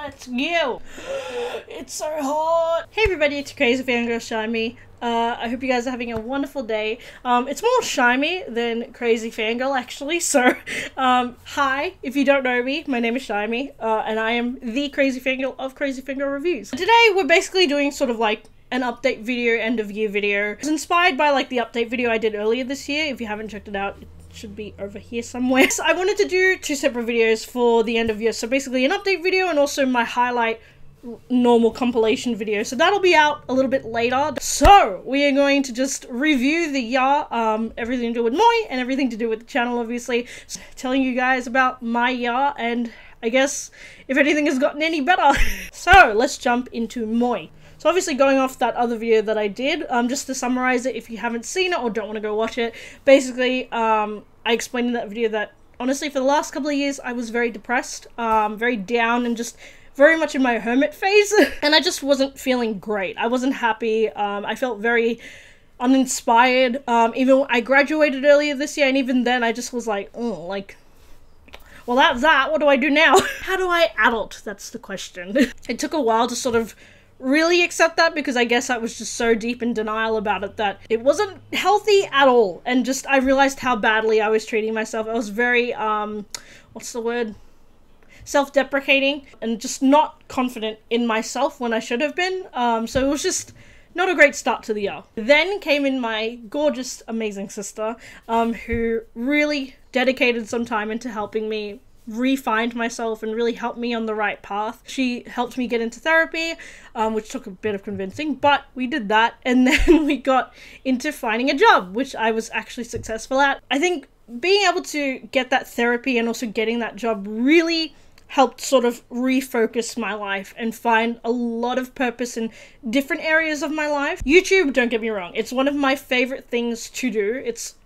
Let's go. It's so hot. Hey everybody, it's Crazy Fangirl Shyami. Uh, I hope you guys are having a wonderful day. Um, it's more Shyami than Crazy Fangirl actually. So, um, hi, if you don't know me, my name is Shyami, uh, and I am the Crazy Fangirl of Crazy Fangirl Reviews. Today we're basically doing sort of like an update video, end of year video. It's inspired by like the update video I did earlier this year. If you haven't checked it out, should be over here somewhere. So I wanted to do two separate videos for the end of year. So basically an update video and also my highlight normal compilation video. So that'll be out a little bit later. So we are going to just review the year, um, everything to do with Moi and everything to do with the channel, obviously. So telling you guys about my year and I guess if anything has gotten any better. so let's jump into Moi. So obviously going off that other video that I did, um, just to summarize it, if you haven't seen it or don't want to go watch it, basically, um, I explained in that video that honestly for the last couple of years I was very depressed, um, very down and just very much in my hermit phase, and I just wasn't feeling great. I wasn't happy. Um, I felt very uninspired. Um, even I graduated earlier this year, and even then I just was like, oh, like well, that's that. What do I do now? How do I adult? That's the question. it took a while to sort of really accept that because I guess I was just so deep in denial about it that it wasn't healthy at all. And just I realized how badly I was treating myself. I was very um what's the word? Self-deprecating and just not confident in myself when I should have been. Um so it was just not a great start to the year. Then came in my gorgeous, amazing sister, um, who really dedicated some time into helping me refined myself and really helped me on the right path. She helped me get into therapy, um, which took a bit of convincing, but we did that. And then we got into finding a job, which I was actually successful at. I think being able to get that therapy and also getting that job really helped sort of refocus my life and find a lot of purpose in different areas of my life. YouTube, don't get me wrong, it's one of my favorite things to do. It's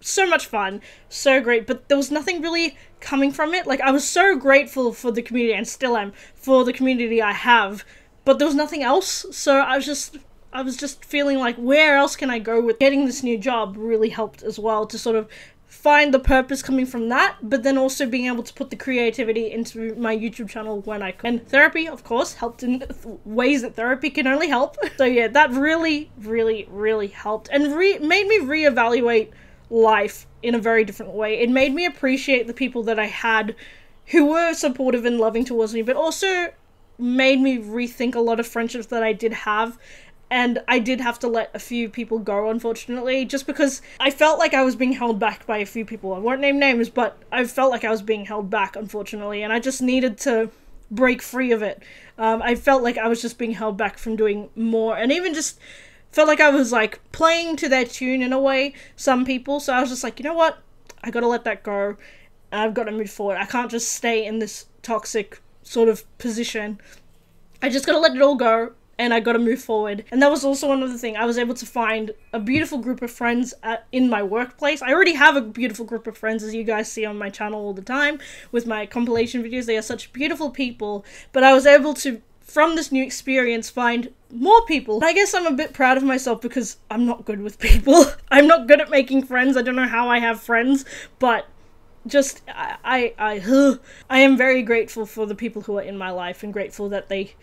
so much fun, so great, but there was nothing really coming from it. Like I was so grateful for the community and still am for the community I have, but there was nothing else. So I was just I was just feeling like where else can I go with getting this new job really helped as well to sort of find the purpose coming from that, but then also being able to put the creativity into my YouTube channel when I could. And therapy, of course, helped in ways that therapy can only help. So yeah, that really, really, really helped and re- made me reevaluate life in a very different way. It made me appreciate the people that I had who were supportive and loving towards me, but also made me rethink a lot of friendships that I did have. And I did have to let a few people go, unfortunately, just because I felt like I was being held back by a few people. I won't name names, but I felt like I was being held back, unfortunately, and I just needed to break free of it. Um, I felt like I was just being held back from doing more, and even just felt like I was like playing to their tune in a way, some people. So I was just like, you know what? I gotta let that go. I've got to move forward. I can't just stay in this toxic sort of position. I just gotta let it all go and I gotta move forward. And that was also another thing. I was able to find a beautiful group of friends at, in my workplace. I already have a beautiful group of friends, as you guys see on my channel all the time with my compilation videos. They are such beautiful people. But I was able to from this new experience find more people. I guess I'm a bit proud of myself because I'm not good with people. I'm not good at making friends. I don't know how I have friends, but just I I I, I am very grateful for the people who are in my life and grateful that they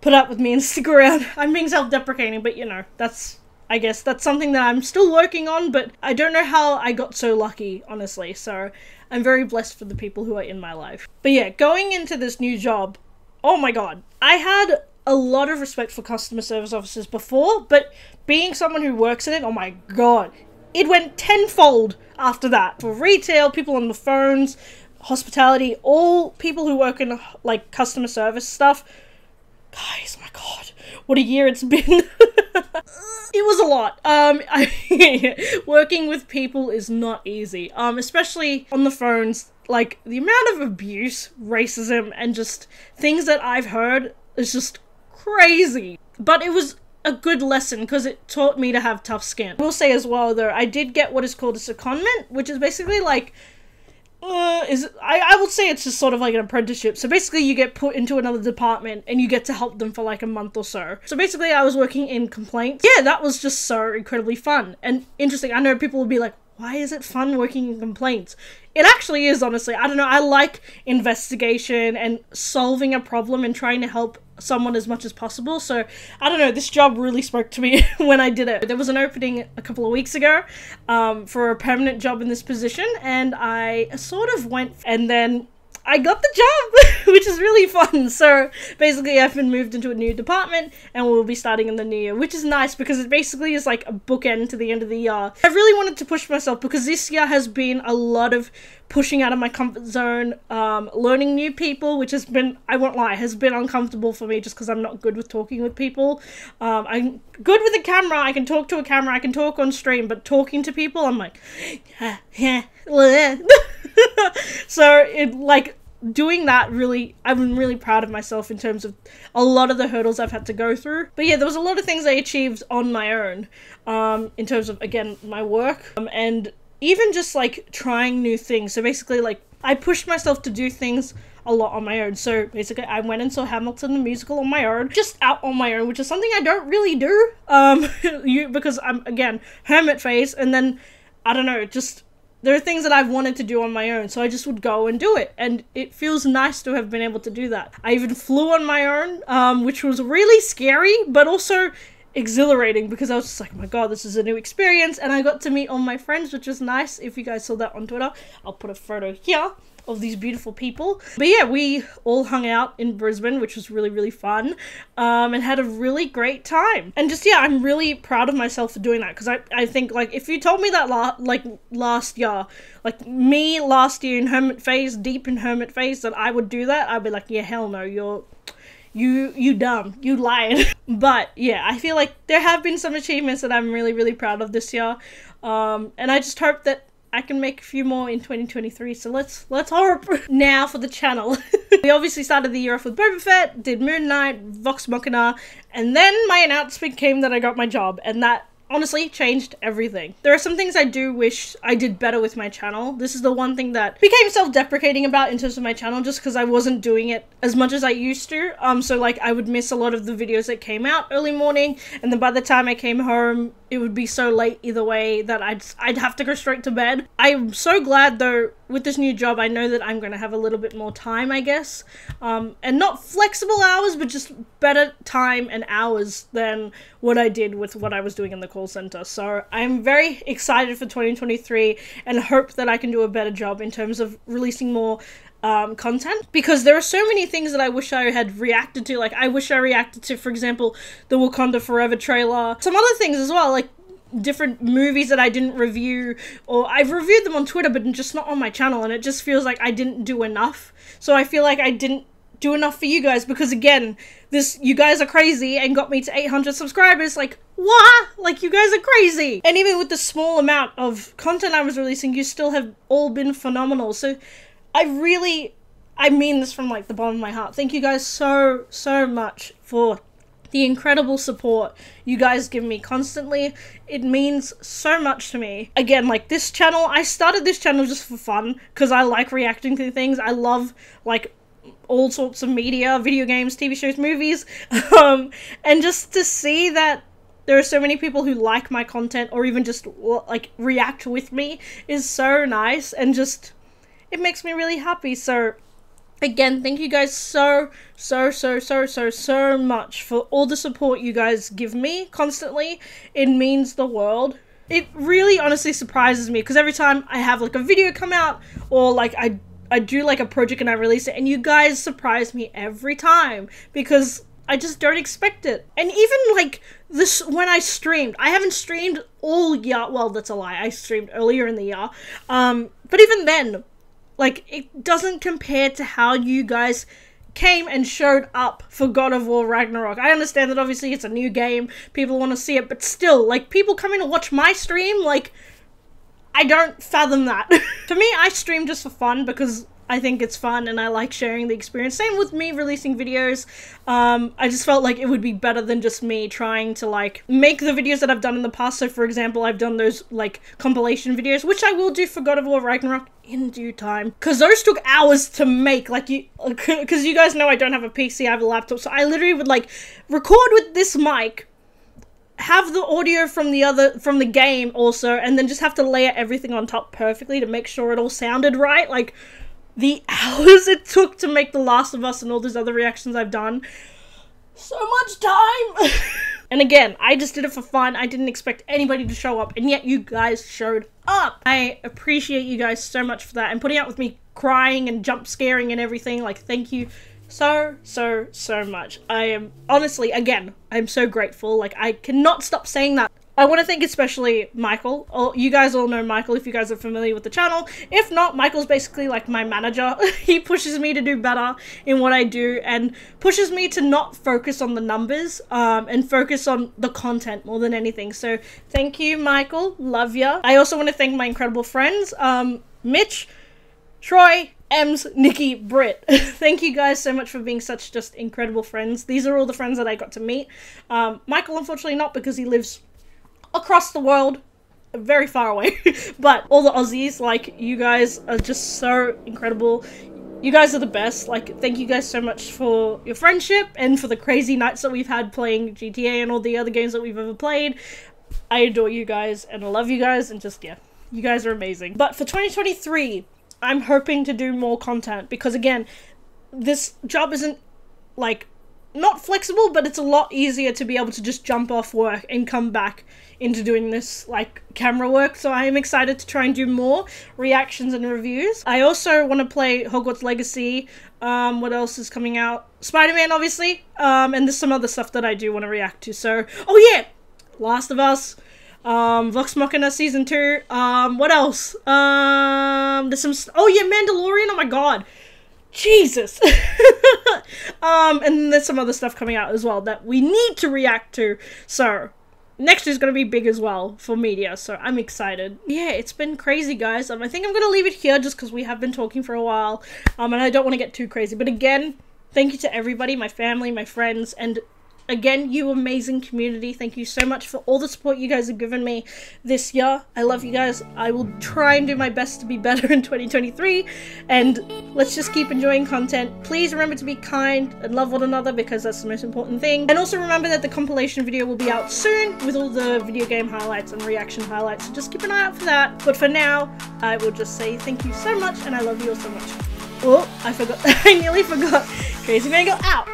put up with me and stick around. I'm being self-deprecating, but you know, that's I guess that's something that I'm still working on, but I don't know how I got so lucky, honestly. So I'm very blessed for the people who are in my life. But yeah, going into this new job, oh my god, I had a lot of respect for customer service officers before, but being someone who works in it, oh my god, it went tenfold after that. For retail, people on the phones, hospitality, all people who work in like customer service stuff. Guys, oh my god, what a year it's been. it was a lot. Um, I, working with people is not easy. Um, especially on the phones. Like the amount of abuse, racism, and just things that I've heard is just crazy. But it was a good lesson because it taught me to have tough skin. I will say as well though, I did get what is called a secondment, which is basically like uh, is I, I would say it's just sort of like an apprenticeship. So basically, you get put into another department and you get to help them for like a month or so. So basically, I was working in complaints. Yeah, that was just so incredibly fun and interesting. I know people will be like, why is it fun working in complaints? It actually is, honestly. I don't know. I like investigation and solving a problem and trying to help someone as much as possible. So I don't know. This job really spoke to me when I did it. There was an opening a couple of weeks ago um, for a permanent job in this position, and I sort of went and then I got the job, which is really fun. So basically, I've been moved into a new department, and we'll be starting in the new year, which is nice because it basically is like a bookend to the end of the year. I really wanted to push myself because this year has been a lot of pushing out of my comfort zone, um, learning new people, which has been, I won't lie, has been uncomfortable for me just because I'm not good with talking with people. Um, I'm good with a camera, I can talk to a camera, I can talk on stream, but talking to people, I'm like, yeah, yeah, so it like doing that really i'm really proud of myself in terms of a lot of the hurdles i've had to go through. But yeah there was a lot of things i achieved on my own um, in terms of again my work um, and even just like trying new things. So basically like i pushed myself to do things a lot on my own. So basically i went and saw hamilton the musical on my own just out on my own which is something i don't really do um you because i'm again hermit phase and then i don't know just there are things that I've wanted to do on my own, so I just would go and do it. And it feels nice to have been able to do that. I even flew on my own, um, which was really scary, but also exhilarating because I was just like, oh my god, this is a new experience. And I got to meet all my friends, which was nice. If you guys saw that on Twitter, I'll put a photo here of these beautiful people. But yeah, we all hung out in Brisbane, which was really, really fun, um, and had a really great time. And just, yeah, I'm really proud of myself for doing that because I, I think, like, if you told me that, la- like, last year, like, me last year in Hermit Phase, deep in Hermit Phase, that I would do that, I'd be like, yeah, hell no, you're you you dumb you lied but yeah i feel like there have been some achievements that i'm really really proud of this year um, and i just hope that I can make a few more in 2023. So let's let's hope now for the channel. we obviously started the year off with Boba Fett, did Moon Knight, Vox Machina, and then my announcement came that I got my job, and that honestly changed everything. There are some things I do wish I did better with my channel. This is the one thing that became self-deprecating about in terms of my channel just because I wasn't doing it as much as I used to. Um, so like I would miss a lot of the videos that came out early morning and then by the time I came home it would be so late either way that I'd I'd have to go straight to bed. I'm so glad though with this new job I know that I'm going to have a little bit more time I guess. Um, and not flexible hours but just better time and hours than what I did with what I was doing in the call center. So I'm very excited for 2023 and hope that I can do a better job in terms of releasing more um, content because there are so many things that I wish I had reacted to. Like, I wish I reacted to, for example, the Wakanda Forever trailer, some other things as well, like different movies that I didn't review, or I've reviewed them on Twitter, but just not on my channel, and it just feels like I didn't do enough. So I feel like I didn't do enough for you guys because, again, this you guys are crazy and got me to 800 subscribers. Like, what? Like, you guys are crazy. And even with the small amount of content I was releasing, you still have all been phenomenal. So I really, I mean this from like the bottom of my heart. Thank you guys so, so much for the incredible support you guys give me constantly. It means so much to me. Again, like this channel, I started this channel just for fun because I like reacting to things. I love like all sorts of media, video games, TV shows, movies. Um, and just to see that there are so many people who like my content or even just like react with me is so nice and just it makes me really happy. So, again, thank you guys so, so, so, so, so, so much for all the support you guys give me constantly. It means the world. It really honestly surprises me because every time I have like a video come out or like I I do like a project and I release it and you guys surprise me every time because I just don't expect it. And even like this when I streamed, I haven't streamed all year. Well, that's a lie. I streamed earlier in the year. Um, but even then, like, it doesn't compare to how you guys came and showed up for God of War Ragnarok. I understand that obviously it's a new game, people want to see it, but still, like, people coming to watch my stream, like, I don't fathom that. for me, I stream just for fun because I think it's fun and I like sharing the experience. Same with me releasing videos. Um, I just felt like it would be better than just me trying to like make the videos that I've done in the past. So for example, I've done those like compilation videos, which I will do for God of War Ragnarok in due time. Cause those took hours to make. Like you, cause you guys know I don't have a PC, I have a laptop. So I literally would like record with this mic have the audio from the other from the game also and then just have to layer everything on top perfectly to make sure it all sounded right like the hours it took to make the last of us and all those other reactions i've done so much time and again i just did it for fun i didn't expect anybody to show up and yet you guys showed up i appreciate you guys so much for that and putting up with me crying and jump scaring and everything like thank you so, so, so much. I am honestly, again, I'm so grateful. Like, I cannot stop saying that. I want to thank especially Michael. You guys all know Michael if you guys are familiar with the channel. If not, Michael's basically like my manager. he pushes me to do better in what I do and pushes me to not focus on the numbers um, and focus on the content more than anything. So thank you, Michael. Love ya. I also want to thank my incredible friends, um, Mitch, Troy, Ems, Nikki, Britt. Thank you guys so much for being such just incredible friends. These are all the friends that I got to meet. Um, Michael, unfortunately, not because he lives across the world, very far away. but all the Aussies, like, you guys are just so incredible. You guys are the best. Like, thank you guys so much for your friendship and for the crazy nights that we've had playing GTA and all the other games that we've ever played. I adore you guys and I love you guys and just, yeah, you guys are amazing. But for 2023, I'm hoping to do more content because again, this job isn't like not flexible, but it's a lot easier to be able to just jump off work and come back into doing this like camera work. So I am excited to try and do more reactions and reviews. I also want to play Hogwarts Legacy. Um, what else is coming out? Spider-Man, obviously. Um, and there's some other stuff that I do want to react to. So, oh yeah, Last of Us. Um, Vox Machina season two. Um, what else? Um, there's some. Oh yeah, Mandalorian. Oh my god, Jesus. um, and there's some other stuff coming out as well that we need to react to. So next is going to be big as well for media so i'm excited yeah it's been crazy guys um, i think i'm going to leave it here just because we have been talking for a while um, and i don't want to get too crazy but again thank you to everybody my family my friends and again, you amazing community. Thank you so much for all the support you guys have given me this year. I love you guys. I will try and do my best to be better in 2023. And let's just keep enjoying content. Please remember to be kind and love one another because that's the most important thing. And also remember that the compilation video will be out soon with all the video game highlights and reaction highlights. So just keep an eye out for that. But for now, I will just say thank you so much and I love you all so much. Oh, I forgot. I nearly forgot. Crazy Mango out.